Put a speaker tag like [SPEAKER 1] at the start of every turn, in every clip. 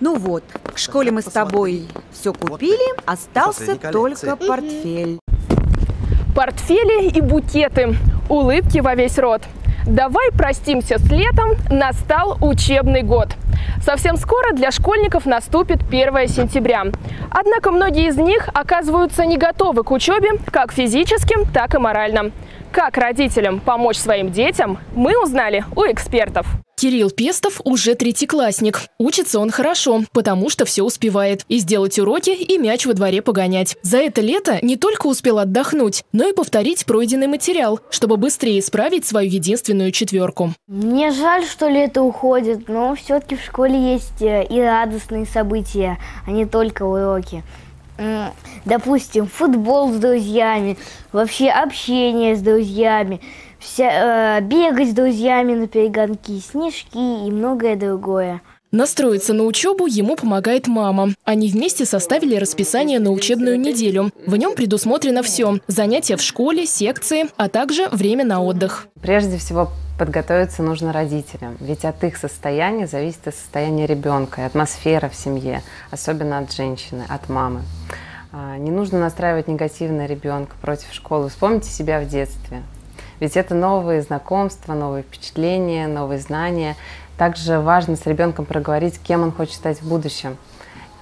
[SPEAKER 1] Ну вот, к школе мы с тобой все купили, остался только портфель.
[SPEAKER 2] Портфели и букеты, улыбки во весь рот. Давай простимся с летом, настал учебный год. Совсем скоро для школьников наступит 1 сентября. Однако многие из них оказываются не готовы к учебе как физически, так и морально. Как родителям помочь своим детям, мы узнали у экспертов.
[SPEAKER 3] Кирилл Пестов уже третьеклассник. Учится он хорошо, потому что все успевает. И сделать уроки, и мяч во дворе погонять. За это лето не только успел отдохнуть, но и повторить пройденный материал, чтобы быстрее исправить свою единственную четверку.
[SPEAKER 4] Мне жаль, что лето уходит, но все-таки в школе есть э, и радостные события, а не только уроки допустим, футбол с друзьями, вообще общение с друзьями, вся, э, бегать с друзьями на перегонки, снежки и многое другое.
[SPEAKER 3] Настроиться на учебу ему помогает мама. Они вместе составили расписание на учебную неделю. В нем предусмотрено все – занятия в школе, секции, а также время на отдых.
[SPEAKER 5] Прежде всего, подготовиться нужно родителям, ведь от их состояния зависит и состояние ребенка, и атмосфера в семье, особенно от женщины, от мамы. А, не нужно настраивать негативно ребенка против школы. Вспомните себя в детстве. Ведь это новые знакомства, новые впечатления, новые знания. Также важно с ребенком проговорить, кем он хочет стать в будущем.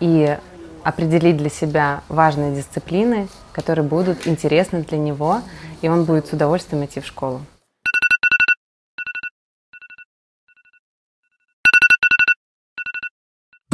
[SPEAKER 5] И определить для себя важные дисциплины, которые будут интересны для него, и он будет с удовольствием идти в школу.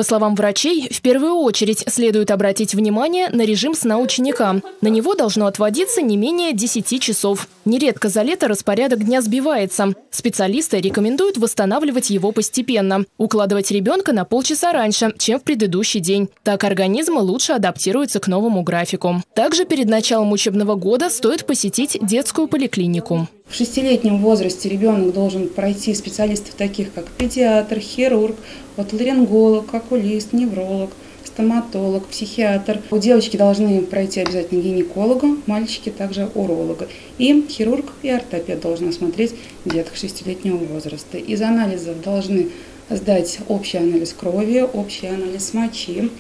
[SPEAKER 3] Словам врачей, в первую очередь следует обратить внимание на режим сна ученика. На него должно отводиться не менее 10 часов. Нередко за лето распорядок дня сбивается. Специалисты рекомендуют восстанавливать его постепенно. Укладывать ребенка на полчаса раньше, чем в предыдущий день. Так организм лучше адаптируется к новому графику. Также перед началом учебного года стоит посетить детскую поликлинику.
[SPEAKER 6] В шестилетнем возрасте ребенок должен пройти специалистов таких, как педиатр, хирург, отоларинголог, окулист, невролог, стоматолог, психиатр. У девочки должны пройти обязательно гинеколога, мальчики также уролога. И хирург и ортопед должны осмотреть деток шестилетнего возраста. Из анализов должны сдать общий анализ крови, общий анализ мочи,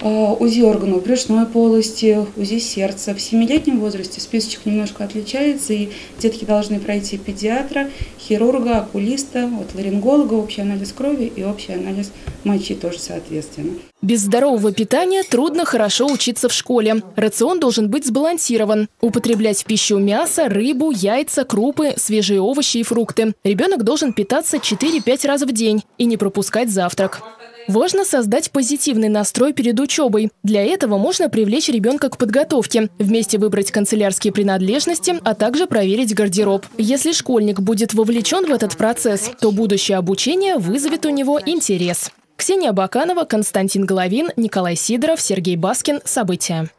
[SPEAKER 6] УЗИ органов брюшной полости, УЗИ сердца. В 7-летнем возрасте списочек немножко отличается, и детки должны пройти педиатра, хирурга, окулиста, вот, ларинголога, общий анализ крови и общий анализ мочи тоже соответственно.
[SPEAKER 3] Без здорового питания трудно хорошо учиться в школе. Рацион должен быть сбалансирован. Употреблять в пищу мясо, рыбу, яйца, крупы, свежие овощи и фрукты. Ребенок должен питаться 4-5 раз в день и не пропускать завтрак. Важно создать позитивный настрой перед учебой. Для этого можно привлечь ребенка к подготовке, вместе выбрать канцелярские принадлежности, а также проверить гардероб. Если школьник будет вовлечен в этот процесс, то будущее обучение вызовет у него интерес. Ксения Баканова, Константин Головин, Николай Сидоров, Сергей Баскин. События.